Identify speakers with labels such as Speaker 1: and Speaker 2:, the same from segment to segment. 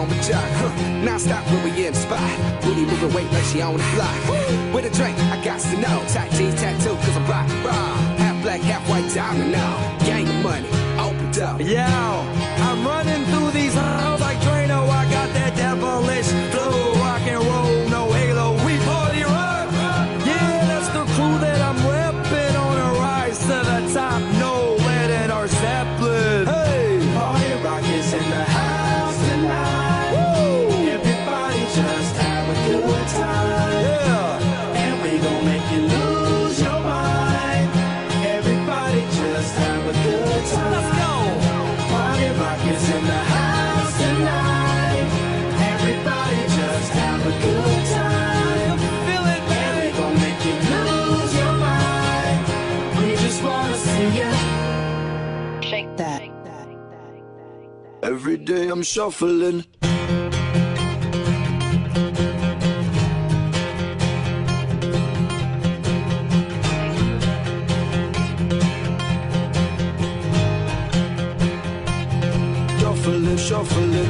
Speaker 1: On the jock. Huh. Non-stop we in spot. Booty moving weight like she on the block. With a drink, I got to know. Tight jeans, tattoo, cause I'm rock, raw. Half black, half white, diamond now. Gang money, opened up.
Speaker 2: Yo, I'm running through these halls like Drano. I got
Speaker 3: Every day I'm shuffling. Shuffling, shuffling.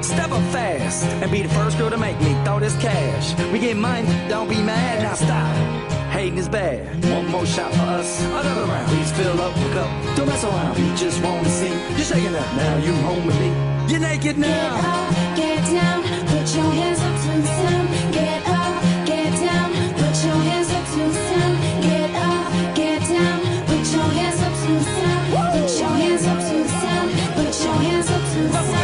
Speaker 2: Step up fast and be the first girl to make me throw this cash. We get money, don't be mad, now stop. Hating is bad. One more shot for us, another round. Please fill up your cup. Don't mess around. We just want to see you shaking up. Now you home with me. You're naked now.
Speaker 4: Get up, get down, put your hands up to the sun. Get up, get down, put your hands up
Speaker 5: to the
Speaker 2: sun. Get up, get down,
Speaker 4: put your hands up to the sun. Put your
Speaker 2: hands
Speaker 4: up to the sun. Put your hands up to the sun.